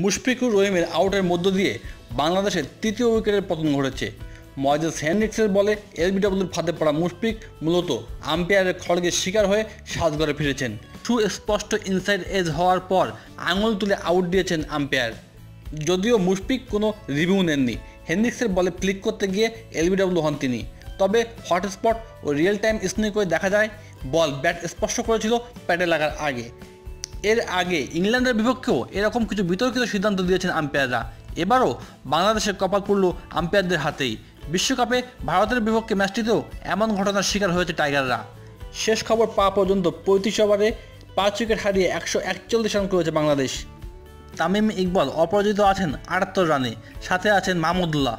মুশফিকুর রহিমের আউটের মধ্য দিয়ে বাংলাদেশের তৃতীয় উইকেটের পতন ঘটেছে। ময়জাস হেনরিক্সের বলে এলবিডব্লিউর ফাঁদে পড়া মুশফিক মূলত আম্পায়ারের খড়গের শিকার হয়ে সাজঘরে ফিরেছেন। সুস্পষ্ট ইনসাইড এজ হওয়ার পর আঙুল তুলে আউট দিয়েছেন আম্পায়ার। যদিও মুশফিক কোনো রিভিউ নেননি, হেনরিক্সের বলে ক্লিক করতে গিয়ে এলবিডব্লিউ হন তিনি। তবে হটস্পট ও রিয়েল টাইম স্নে করে দেখা যায়, বল ব্যাট স্পর্শ করেছিল প্যাডে লাগার আগে। এর আগে ইংল্যান্ডের বিপক্ষেও এরকম কিছু বিতর্কিত সিদ্ধান্ত দিয়েছেন আম্পায়াররা। এবারও বাংলাদেশের কপাল পড়ল আম্পায়ারদের হাতেই। বিশ্বকাপে ভারতের বিপক্ষে ম্যাচটিতেও এমন ঘটনার শিকার হয়েছে টাইগাররা। শেষ খবর পাওয়া পর্যন্ত পঁয়ত্রিশ ওভারে পাঁচ উইকেট হারিয়ে একশো একচল্লিশ রান করেছে বাংলাদেশ। তামিম ইকবাল অপরাজিত আছেন আটাত্তর রানে, সাথে আছেন মাহমুদুল্লাহ।